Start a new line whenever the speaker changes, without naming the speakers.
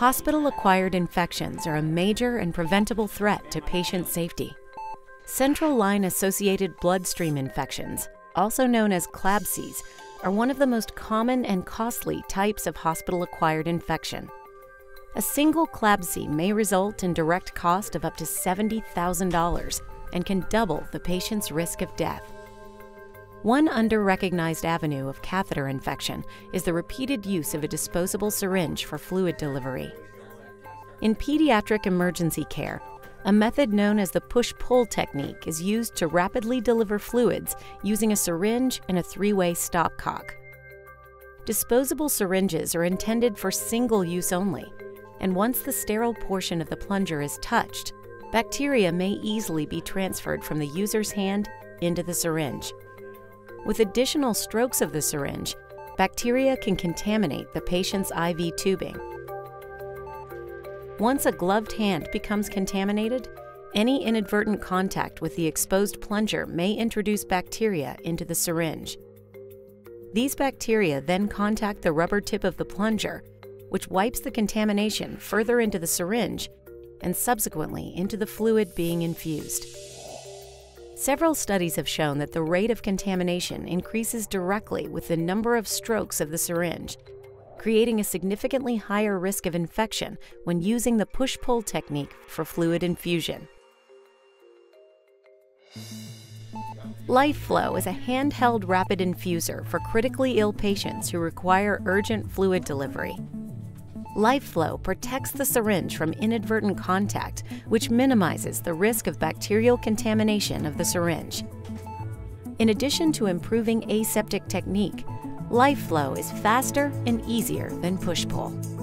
Hospital acquired infections are a major and preventable threat to patient safety. Central line associated bloodstream infections, also known as CLABSIs, are one of the most common and costly types of hospital acquired infection. A single CLABSI may result in direct cost of up to $70,000 and can double the patient's risk of death. One under-recognized avenue of catheter infection is the repeated use of a disposable syringe for fluid delivery. In pediatric emergency care, a method known as the push-pull technique is used to rapidly deliver fluids using a syringe and a three-way stopcock. Disposable syringes are intended for single use only, and once the sterile portion of the plunger is touched, bacteria may easily be transferred from the user's hand into the syringe. With additional strokes of the syringe, bacteria can contaminate the patient's IV tubing. Once a gloved hand becomes contaminated, any inadvertent contact with the exposed plunger may introduce bacteria into the syringe. These bacteria then contact the rubber tip of the plunger, which wipes the contamination further into the syringe and subsequently into the fluid being infused. Several studies have shown that the rate of contamination increases directly with the number of strokes of the syringe, creating a significantly higher risk of infection when using the push pull technique for fluid infusion. LifeFlow is a handheld rapid infuser for critically ill patients who require urgent fluid delivery. LifeFlow protects the syringe from inadvertent contact, which minimizes the risk of bacterial contamination of the syringe. In addition to improving aseptic technique, LifeFlow is faster and easier than push-pull.